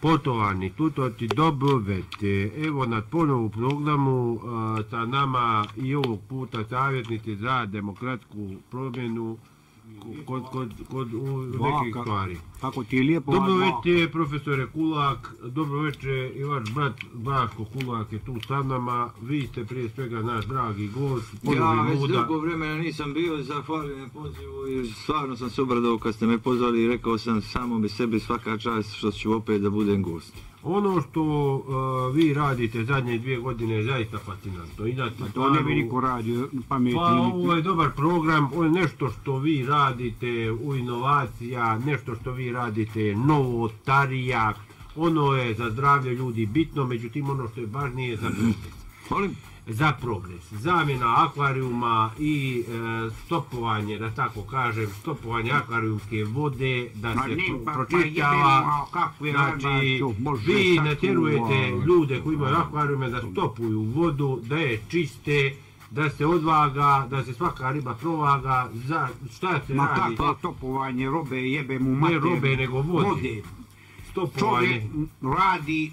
Potovani, tuto ti dobrovete. Evo na ponovu programu sa nama i ovog puta savjetnici za demokratsku promjenu kod, kod, kod u nekih ka- stvari. Kako ti je lijepo. Dobro večer, profesore Kulak, dobro večer i vaš brat Braško Kulak je tu sa nama. Vi ste prije svega naš dragi gost, Ja već dugo vremena nisam bio, zahvaljujem pozivu i stvarno sam se obradao kad ste me pozvali i rekao sam samo bi sebi svaka čast što ću opet da budem gost. Ono što uh, vi radite zadnje dvije godine je zaista fascinantno. Idate Pa To ne bi niko radio pametni. Pa ovo je dobar program, ovo je nešto što vi radite u inovacija, nešto što vi radite novo, starija, ono je za zdravlje ljudi bitno, međutim ono što je važnije je za. Molim? Za progres, zamjena akvarijuma i e, stopovanje, da tako kažem, stopovanje akvarijumske vode, da Ma se ne, pro- pa- kakve znači vi natjerujete ljude koji imaju akvarijume da stopuju vodu, da je čiste, da se odvaga, da se svaka riba provaga, za šta se Ma radi, kako topovanje robe jebe mu ne mater. robe nego vode, Vode. stopovanje. Čovjek radi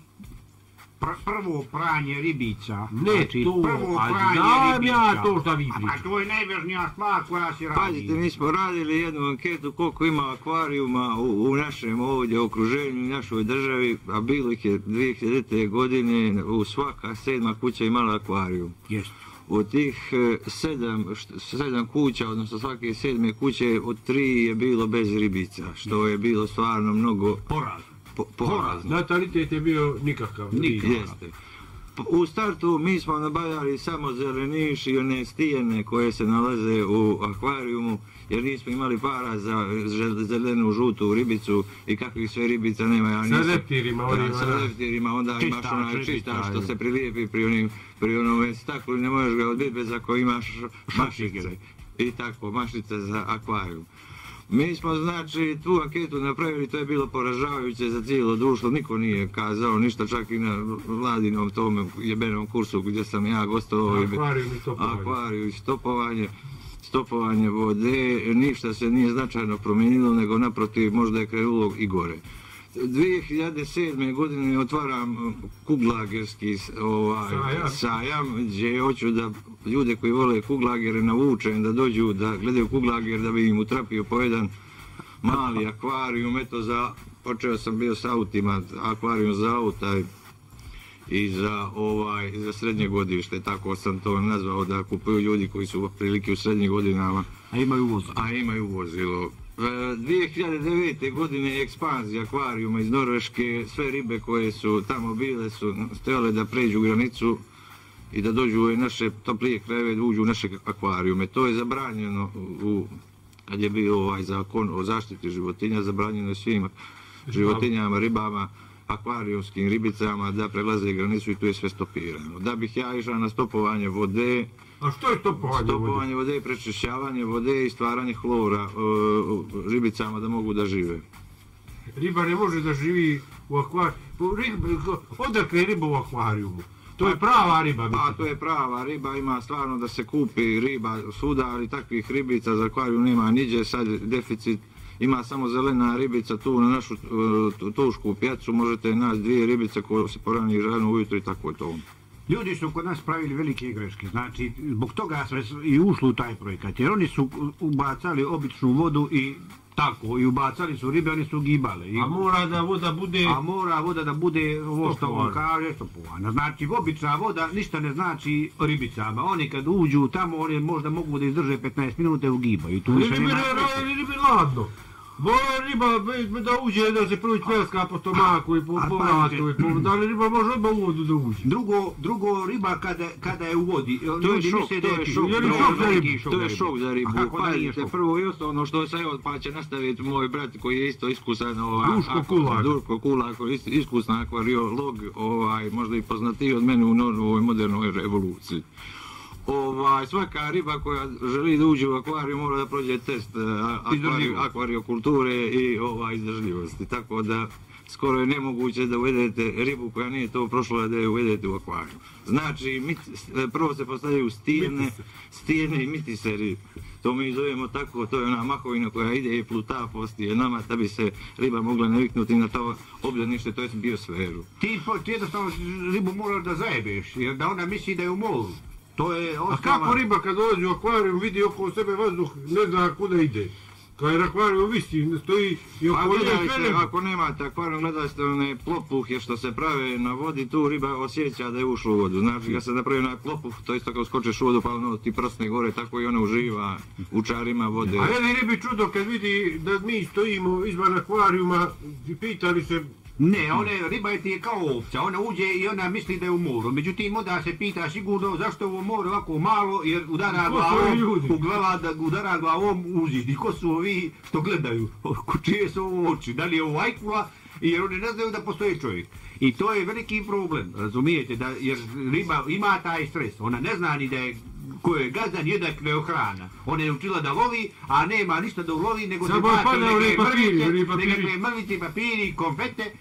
pr- prvo pranje ribica. Ne znači, to, prvo a pranje znam ribica. ja to šta vi A pričate. pa to je najvažnija stvar koja se radi. Pazite, mi smo radili jednu anketu koliko ima akvarijuma u, u našem ovdje okruženju, u našoj državi, a bilo ih je 2000. godine, u svaka sedma kuća imala akvarijum. Jest. Od tih e, sedam, sedam kuća, odnosno svake sedme kuće, od tri je bilo bez ribica, što je bilo stvarno mnogo Poraz. Po, porazno. Natalitet je bio nikakav. Nikakav. vidio. Jeste. P- U startu mi smo nabavljali samo zeleniš i one stijene koje se nalaze u akvarijumu, jer nismo imali para za zelenu žutu ribicu i kakvih sve ribica nema. Ja Sa leptirima, onima, sa leptirima, onda Čista imaš onaj čista što se prilijepi pri, onim, pri onome staklu i ne možeš ga odbiti bez ako imaš mašice. I tako, mašice za akvarijum. Mi smo znači tu anketu napravili, to je bilo poražavajuće za cijelo društvo, niko nije kazao ništa, čak i na vladinom tom jebenom kursu gdje sam ja gostovao. Akvarijum i stopovanje. Akvarijum i stopovanje, stopovanje vode, ništa se nije značajno promijenilo, nego naprotiv možda je krenulo i gore. 2007. godine otvaram kuglagerski ovaj, Sajam. sajam gdje hoću da ljude koji vole kuglagere navučem da dođu da gledaju kuglager da bi im utrapio po jedan mali akvarijum, eto za, počeo sam bio s autima, akvarijum za auta i- za ovaj za srednje godište, tako sam to nazvao da kupuju ljudi koji su prilike u srednjim godinama, A imaju voz. a imaju vozilo. E, 2009. godine ekspanzija akvarijuma iz Norveške, sve ribe koje su tamo bile su stojale da pređu granicu i da dođu u ove naše toplije krajeve, da uđu u naše akvarijume. To je zabranjeno u, kad je bio ovaj zakon o zaštiti životinja, zabranjeno je svim životinjama, ribama, akvarijumskim ribicama da prelaze granicu i tu je sve stopirano. Da bih ja išao na stopovanje vode, A što je stopovanje vode? stopovanje vode, prečišćavanje vode i stvaranje hlora e, ribicama da mogu da žive. Riba ne može da živi u akvarijum. Odakle je riba u akvarijumu? To je prava riba. Pa to je prava riba, ima stvarno da se kupi riba svuda, ali takvih ribica za akvarijum nema niđe, sad deficit ima samo zelena ribica tu na našu e, tu- tušku pijacu, možete naći dvije ribice koje se porani rano ujutro i tako je to. Ljudi su kod nas pravili velike greške, znači zbog toga smo i ušli u taj projekat, jer oni su ubacali običnu vodu i tako, i ubacali su ribe, oni su gibale. I, A mora da voda bude... a mora voda da bude ovo što on kaže, stopovana. Znači, obična voda ništa ne znači ribicama. Oni kad uđu tamo, oni možda mogu da izdrže 15 minuta i ugibaju. Tu više nema ribi ladno. Boja riba da uđe, da se prvi pljeska po stomaku i po, A po. Da li riba može odmah u vodu da uđe? Drugo, drugo riba kada, kada je u vodi, To je ljudi šok, misle to da je šok, je to je veliki šok To je za šok za ribu. A kako da nije Pazite, šok? prvo i osnovno što sam evo, pa će nastaviti moj brat koji je isto iskusan ovaj, Duško Kulak. Duško Kulak, iskusan akvariolog, ovaj, možda i poznatiji od mene u novoj modernoj revoluciji. Ovaj, svaka riba koja želi da uđe u akvariju mora da prođe test eh, akvari, akvariokulture i ovaj, izdržljivosti. Tako da skoro je nemoguće da uvedete ribu koja nije to prošla da je uvedete u akvariju. Znači, mit, prvo se postavljaju stijene, stijene i mitiseri. To mi zovemo tako, to je ona mahovina koja ide i pluta poslije nama da bi se riba mogla naviknuti na to obljenište, to je biosferu. Ti, po- ti jednostavno ribu moraš da zajebeš, jer da ona misli da je u moru. To je A osnova... kako riba kad dolazi u akvarijum vidi oko sebe vazduh, ne zna kuda ide. Kad je akvarijum visi, stoji i Pa oko ste, ne- ako nemate akvarijum, gledali ste one plopuhe što se prave na vodi, tu riba osjeća da je ušla u vodu. Znači, kad se napravi na klopuh, to isto kao skočiš u vodu, pa ono ti prsne gore, tako i ona uživa u čarima vode. A je li ribi čudo kad vidi da mi stojimo izvan akvarijuma i pitali se Ne, riba je ti je kao ovca, ona uđe i ona misli da je u moru. Međutim, onda se pita sigurno zašto je ovo more ovako malo, jer udara glavom, u glava da udara glavom u zid. I ko su ovi što gledaju? Čije su ovo oči? Da li je ovo ajkula? Jer oni ne znaju da postoji čovjek. I to je veliki problem, razumijete, da, jer riba ima taj stres. Ona ne zna ni da je ko je gazdan jednak ne hrana. Ona je učila da lovi, a nema ništa da ulovi, nego da baca neke mrvice, nekakve mrvice, papiri, konfete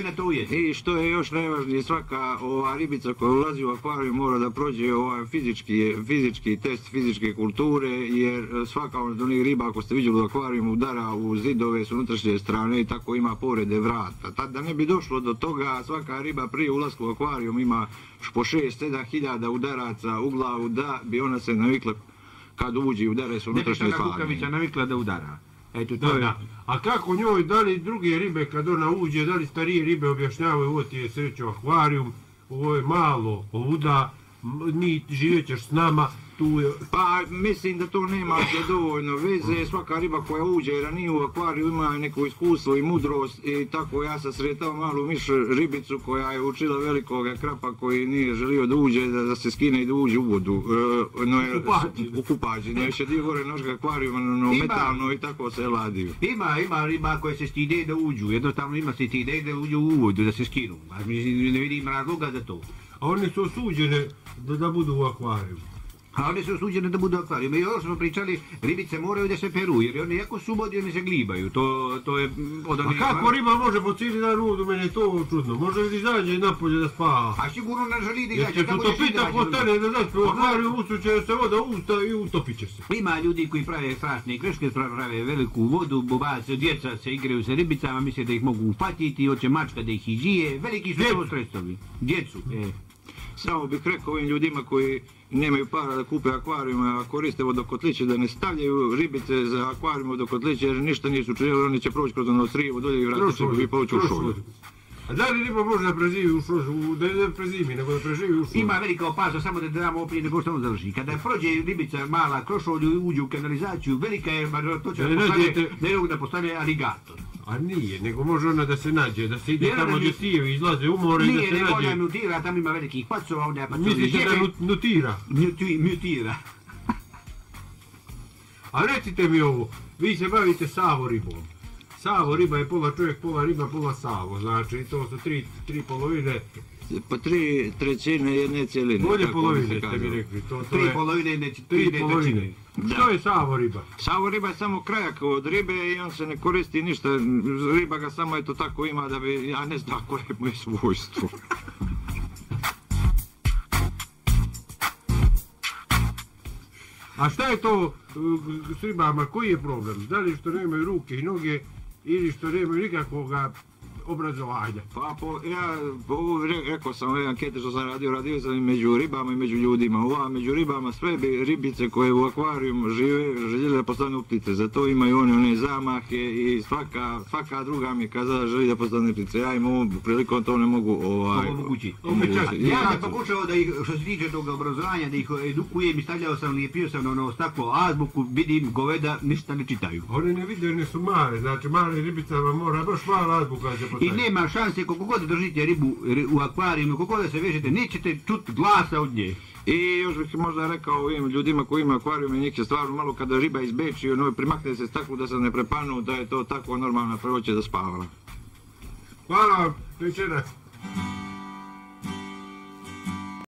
ona to ujede. I što je još najvažnije, svaka ova ribica koja ulazi u akvarijum mora da prođe ovaj fizički, fizički test fizičke kulture, jer svaka od onih riba, ako ste vidjeli u akvarijum, udara u zidove s unutrašnje strane i tako ima povrede vrata. Tad da ne bi došlo do toga, svaka riba prije ulaska u akvarijum ima po 6-7 hiljada udaraca u glavu da bi ona se navikla kad uđe i udare s Ne bi unutrašnje sada kukavica strane. navikla da udara. Eto, to Da, je... da. A kako njoj, da li druge ribe kad ona uđe, da li starije ribe objašnjavaju ovo ti je srećo akvarijum, ovo je malo, ovuda, mi živjet ćeš s nama, tu je... Pa mislim da to nema dovoljno veze, svaka riba koja uđe ranije u akvariju ima neko iskustvo i mudrost i tako ja sam sretao malu miš ribicu koja je učila velikoga krapa koji nije želio da uđe, da, da se skine i da uđe u vodu. E, no, je- U kupači. U no još je dio gore našeg akvarijuma, no, Ima. metalno i tako se ladiju. Ima, ima riba koje se stide da uđu, jednostavno ima se stide da uđu u vodu, da se skinu. Ne vidim razloga za to. A one su osuđene da, da budu u akvariju. A one su osuđene da budu akvarijum. I ovo smo pričali, ribice moraju da se peru, jer one jako su u vodi, one se glibaju. To, to je od A onih... kako riba može po cijeli dan u meni je to čudno. Može li izađe napolje da spava? A sigurno ne želi da izađe. utopiti izaći ako do- ostane da u Pa, akvariju, usuće se voda u usta i utopit će se. Ima ljudi koji prave strašne greške, pra- prave veliku vodu, bobace, djeca se igraju sa ribicama, misle da ih mogu upatiti, hoće mačka da ih izije, veliki su to stresovi. Djecu, e. Samo bih rekao ovim ljudima koji nemaju para da kupe akvarijume, a koriste vodokotliće, da ne stavljaju ribice za akvarijum vodokotliće, jer ništa nisu činili, oni će proći kroz ono srijevo dolje i vratit će i povući u šolju. A da li riba može da preživi u šožu, u- da ne prezimi, nego da preživi u šožu? Ima velika opasnost, samo da te damo opet nego što on završi. Kada prođe ribica mala krošolju i uđe u kanalizaciju, velika je, to će Da da postane aligator. A nije, nego može ona da se nađe, da se ide ona tamo mi- gdje sijevi izlaze u more i da Nije, se nego ona nađe. mutira, tamo ima velikih pacova, onda je pacovi Mislite da nut- nutira? Muti- mutira. A recite mi ovo, vi se bavite savo ribom. Savo riba je pola čovjek, pola riba, pola savo. Znači, to su tri, tri polovine, Pa tri trećine jedne cijeline. bolje polovine ste mi rekli. To, to Tri je polovine, ne, tri tri ne polovine. Da. Što je savo riba? Savo riba je samo krajak od ribe i on se ne koristi ništa. Riba ga samo eto tako ima da bi, ja ne znam koje je moje svojstvo. A šta je to uh, s ribama, koji je problem? Da li što nemaju ruke i noge ili što nemaju nikakvoga obrazovanja? Pa po, ja po, rekao sam ove ankete što sam radio, radio sam i među ribama i među ljudima. Ova među ribama sve bi ribice koje u akvarijum žive željeli da postanu ptice. Zato imaju one, one zamahe i svaka, svaka druga mi je kazala da želi da postane ptice. Ja im ovom prilikom to ne mogu ovaj, omogućiti. Ja Ja sam pokušao da ih, što se tiče tog obrazovanja, da ih edukujem i stavljao sam, lijepio sam na ono staklo azbuku, vidim goveda, ništa ne čitaju. One ne vide, ne su male, znači male ribicama mora baš mala azbuka se I nema šanse, koliko god držite ribu ri- u akvarijumu, koliko god se vežete, nećete čut glasa od nje. I još bih možda rekao ovim ljudima koji imaju akvarijum i njih je stvarno malo kada riba izbeči, ono, primakne se staklu da se ne prepanu, da je to tako normalna proće da spavala. Hvala, večeras.